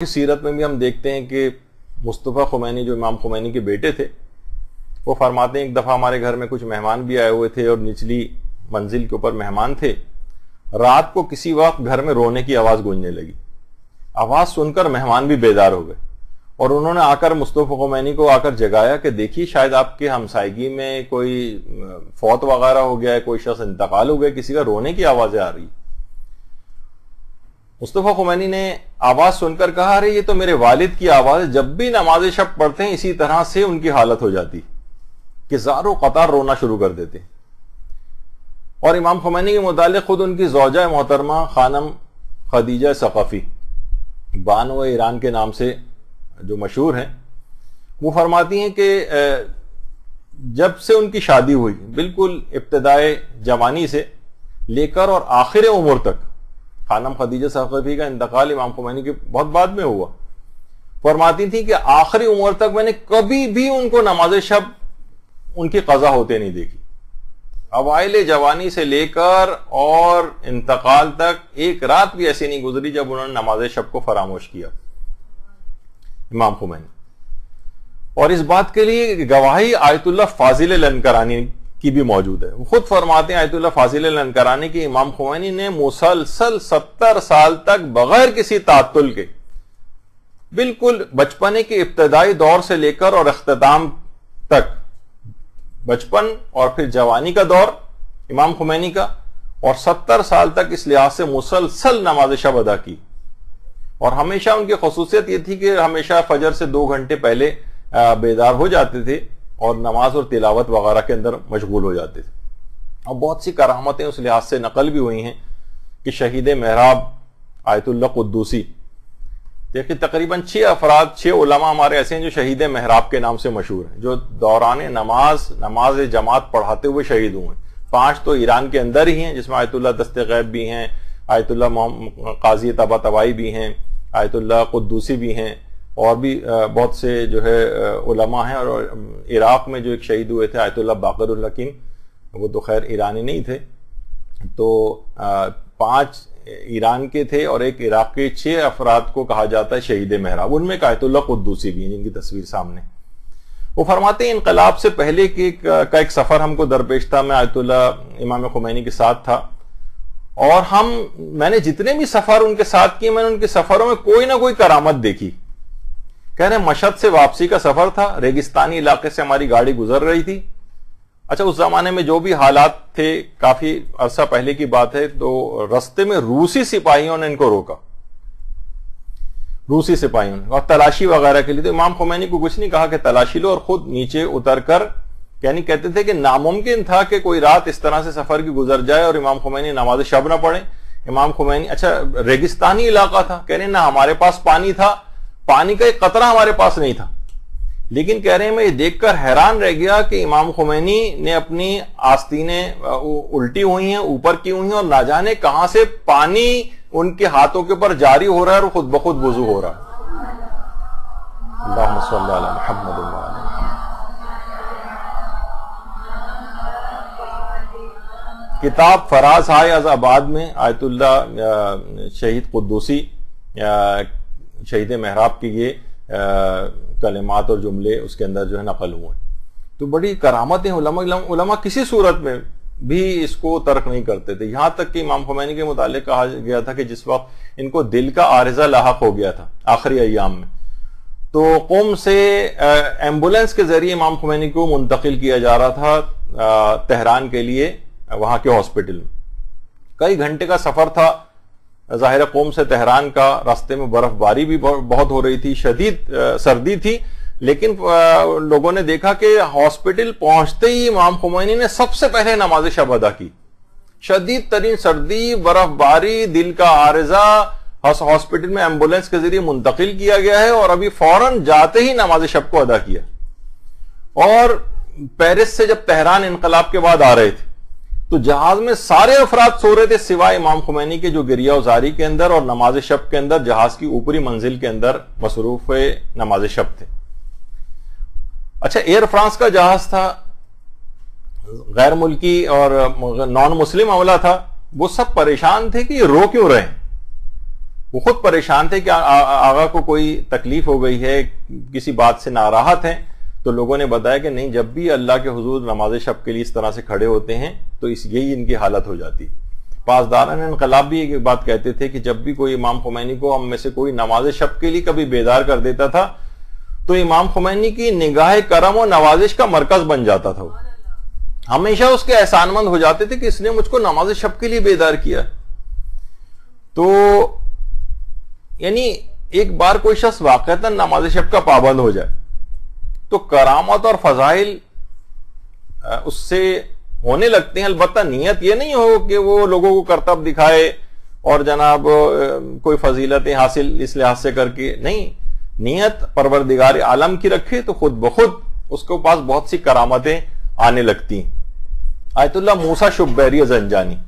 की सीरत में भी हम देखते हैं कि मुस्तफ़ा खुमैनी, जो इमाम खुमैनी के बेटे थे, वो फरमाते हैं, एक दफ़ा हमारे घर में कुछ मेहमान भी आए हुए थे और निचली मंजिल के ऊपर मेहमान थे। रात को किसी वक्त घर में रोने की आवाज़ गूंजने लगी। आवाज़ सुनकर मेहमान भी बेदार हो गए और उन्होंने आकर मुस्तफ़ा खुमैनी को आकर जगाया कि देखिए, शायद आपके हमसायगी में कोई फौत वगैरह हो गया है, कोई शख्स इंतकाल हो गया किसी का रोने की आवाज़ें आ रही मुस्तफ़ा खुमैनी ने आवाज़ सुनकर कहा, अरे, ये तो मेरे वालिद की आवाज़ है। जब भी नमाज़ शब पढ़ते हैं, इसी तरह से उनकी हालत हो जाती। कि जारो कतार रोना शुरू कर देते। और इमाम खुमैनी के मुतालिक खुद उनकी जौजा मोहतरमा खानम खदीजा सकाफी, बानो ईरान के नाम से जो मशहूर हैं, वो फरमाती हैं कि जब से उनकी शादी हुई, बिल्कुल इब्तदाए जवानी से लेकर और आखिर उम्र तक खानम खदीजा सफ़ी का इंतकाल इमाम खुमैनी के बहुत बाद में हुआ। फरमाती थी कि आखिरी उम्र तक मैंने कभी भी उनको नमाज़ शब उनकी कजा होते नहीं देखी। अवाइल जवानी से लेकर और इंतकाल तक एक रात भी ऐसी नहीं गुजरी जब उन्होंने नमाज़ शब को फरामोश किया। इमाम खुमैनी और इस बात के लिए गवाही आयतुल्ला फाजिल लनकरानी की भी मौजूद है। खुद फरमाते हैं आयतुल्ला फाजिल लनकरानी की इमाम खुमैनी ने मुसलसल सत्तर साल तक बगैर किसी तातुल के, बिल्कुल बचपने के इब्तदाई दौर से लेकर और अख्ताम तक, बचपन और फिर जवानी का दौर, इमाम खुमैनी का, और सत्तर साल तक इस लिहाज से मुसलसल नमाज़ शब अदा की। और हमेशा उनकी खसूसियत यह थी कि हमेशा फजर से दो घंटे पहले बेदार हो जाते थे। और नमाज़ और तिलावत वगैरह के अंदर मशगूल हो जाते थे। और बहुत सी करामतें उस लिहाज से नकल भी हुई हैं कि शहीद महराब आयतुल्ला देखिए तकरीबन छः अफराद छः उलमा हमारे ऐसे हैं जो शहीद महराब के नाम से मशहूर हैं, जो दौरान नमाज़ नमाज़ जमात पढ़ाते हुए शहीद हुए पाँच तो ईरान के अंदर ही हैं, जिसमें आयतुल्ला दस्त गैब भी हैं आयतुल्ला काजी तबा तबाई भी हैं आयतुल्ला कुद्दूसी भी हैं और भी बहुत से जो है उलमा हैं और इराक में जो एक शहीद हुए थे आयतुल्ला बाकर वो तो खैर ईरानी नहीं थे। तो पाँच ईरान के थे और एक इराक के छह अफराद को कहा जाता है शहीद महराब। उनमें एक आयतुल्ला कुद्दूसी भी जिनकी तस्वीर सामने। वो फरमाते हैं, इनकलाब से पहले की का एक सफ़र हमको दरपेश था मैं आयतुल्ला इमाम खुमैनी के साथ था। और हम, मैंने जितने भी सफ़र उनके साथ किए, मैंने उनके सफरों में कोई ना कोई करामत देखी। कह रहे मशद से वापसी का सफ़र था, रेगिस्तानी इलाके से हमारी गाड़ी गुजर रही थी। अच्छा उस जमाने में जो भी हालात थे, काफ़ी अरसा पहले की बात है तो रस्ते में रूसी सिपाहियों ने इनको रोका। रूसी सिपाहियों ने, और तलाशी वगैरह के लिए तो इमाम खुमैनी को कुछ नहीं कहा कि तलाशी लो और खुद नीचे उतर कर, यानी कहते थे कि नामुमकिन था कि कोई रात इस तरह से सफ़र की गुजर जाए और इमाम खुमैनी नमाज़ शब ना पढ़े। इमाम खुमैनी अच्छा रेगिस्तानी इलाका था, कह रहे ना हमारे पास पानी था पानी का एक कतरा हमारे पास नहीं था। लेकिन कह रहे हैं, मैं ये देखकर हैरान रह गया कि इमाम खुमैनी ने अपनी आस्तीनें उल्टी हुई हैं, ऊपर की हुई हैं और ना जाने कहाँ से पानी उनके हाथों के ऊपर जारी हो रहा है और खुद ब खुद वज़ू हो रहा है। किताब फराज हाय आबाद में, आयतुल्ला शहीद कुद्दूसी शहीद महराब की ये कलिमात और जुमले उसके अंदर जो है नकल हुए तो बड़ी करामतें उलमा, किसी सूरत में भी इसको तर्क नहीं करते थे। यहाँ तक कि इमाम खुमैनी के मुतालिक कहा गया था कि जिस वक्त इनको दिल का आरजा लाक हो गया था आखिरी अयाम में तो कौम से एंबुलेंस के ज़रिए इमाम खुमैनी को मुंतकिल किया जा रहा था तेहरान के लिए वहाँ के हॉस्पिटल में। कई घंटे का सफ़र था ज़ाहिर कौम से तेहरान का रास्ते में बर्फबारी भी बहुत हो रही थी, शदीद सर्दी थी, लेकिन लोगों ने देखा कि हॉस्पिटल पहुँचते ही इमाम खुमैनी ने सबसे पहले नमाज़ शब अदा की। शदीद तरीन सर्दी, बर्फबारी, दिल का आरजा हॉस्पिटल में एंबुलेंस के ज़रिए मुंतकिल किया गया है और अभी फ़ौरन जाते ही नमाज़ शब को अदा किया। और पेरिस से जब तेहरान इनकलाब के बाद आ रहे थे तो जहाज़ में सारे अफराद सो रहे थे सिवाय इमाम खुमैनी के जो गिरिया उजारी के अंदर और नमाज़ शब के अंदर जहाज़ की ऊपरी मंजिल के अंदर मसरूफ नमाज़ शब थे। अच्छा एयर फ्रांस का जहाज़ था गैर मुल्की और नॉन मुस्लिम अमला था वो सब परेशान थे कि रो क्यों रहे वो खुद परेशान थे कि आ, आ, आगा को कोई तकलीफ़ हो गई है किसी बात से नाराहत हैं। तो लोगों ने बताया कि नहीं, जब भी अल्लाह के हजूर नमाज़ शब के लिए इस तरह से खड़े होते हैं तो इस, यही इनकी हालत हो जाती। पासदारान इनकलाब भी एक बात कहते थे कि जब भी कोई इमाम खुमैनी को हम में से कोई नमाज़ शब के लिए कभी बेदार कर देता था तो इमाम खुमैनी की निगाह करम और नवाजिश का मरकज बन जाता था हमेशा उसके एहसानमंद हो जाते थे कि इसने मुझको नमाज़ शब के लिए बेदार किया। तो यानी एक बार कोई शख्स वाकता नमाज़ शब का पाबंद हो जाए तो करामत और फजाइल उससे होने लगते हैं। अलबत्ता नीयत ये नहीं हो कि वो लोगों को करतब दिखाए और जनाब कोई फजीलतें हासिल इस लिहाज से करके। नहीं, नीयत परवरदिगार आलम की रखे तो खुद ब खुद उसके पास बहुत सी करामतें आने लगती आयतुल्ला मूसा शुबैरिया जंजानी